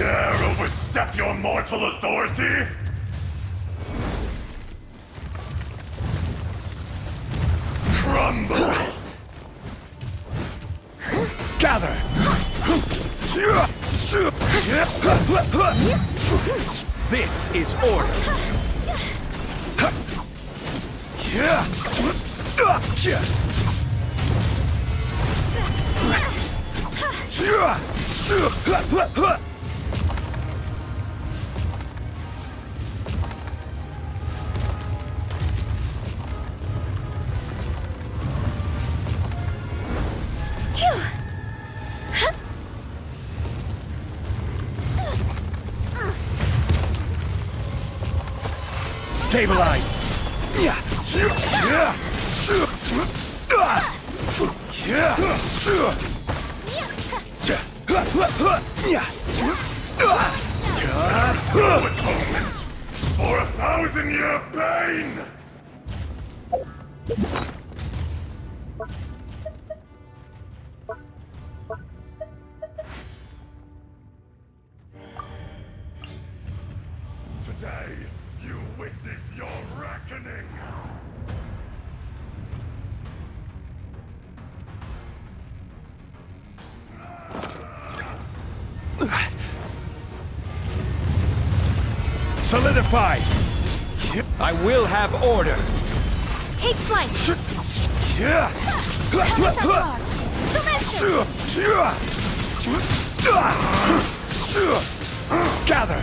dare overstep your mortal authority? Crumble! Gather! This is order. Stabilize! Atonement for a thousand year pain! Witness your reckoning! Solidify! I will have order! Take flight! Gather!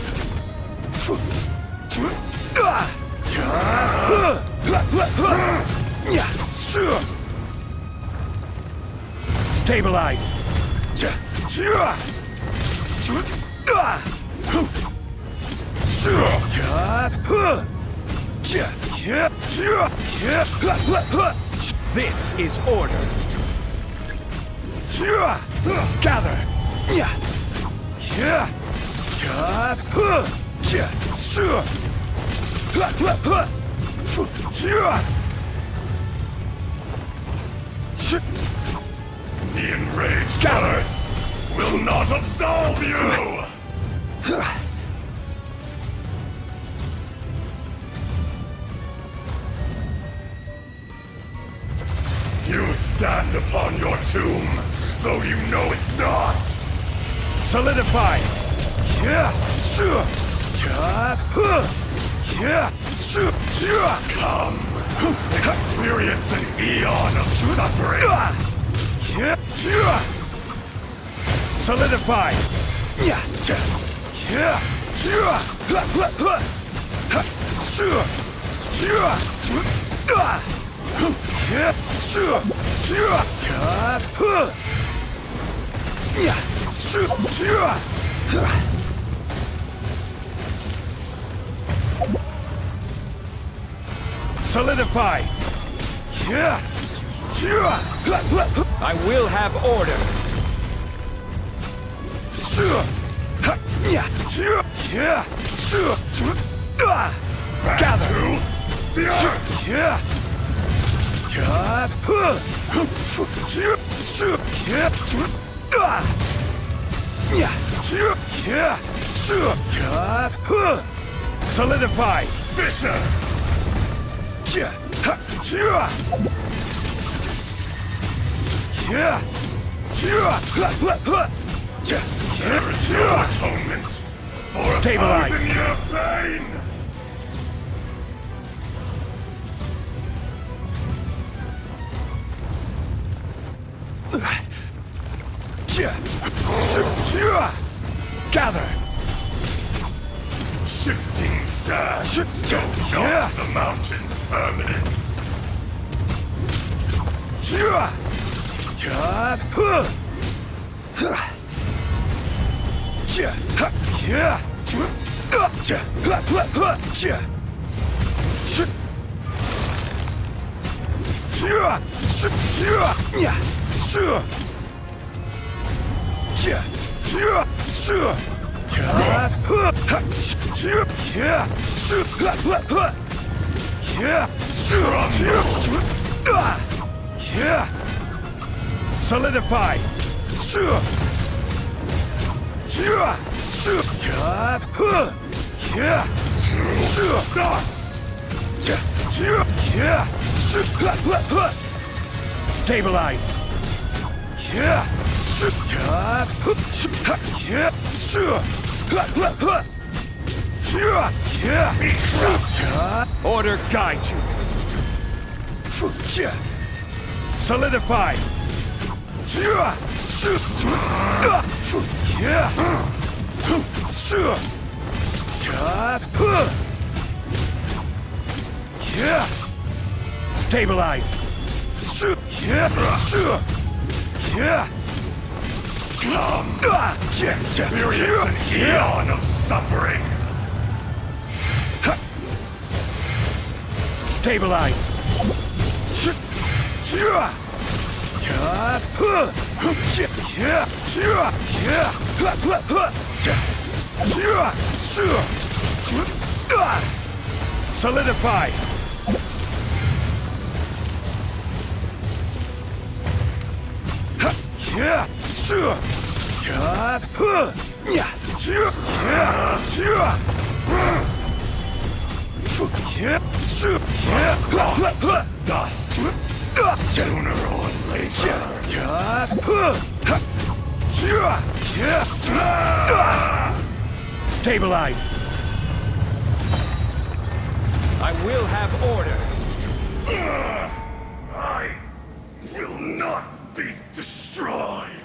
Stabilize! This is order! Gather! The enraged earth will not absolve you! You stand upon your tomb, though you know it not! Solidify! Come! Experience an eon of suffering! Solidify! Solidify! Yeah. I will have order! Gather. to the earth! Solidify! Fisher! There is no atonement. Stabilize. thousand year pain! Gather! Shifting sands don't knock the mountain's permanence. Solidify! Stabilize! Order guide you! Solidify! Stabilize! Experience an eon of suffering. Stabilize! Solidify! Dust. Sooner or later. Stabilize! I will have order! I will not be destroyed.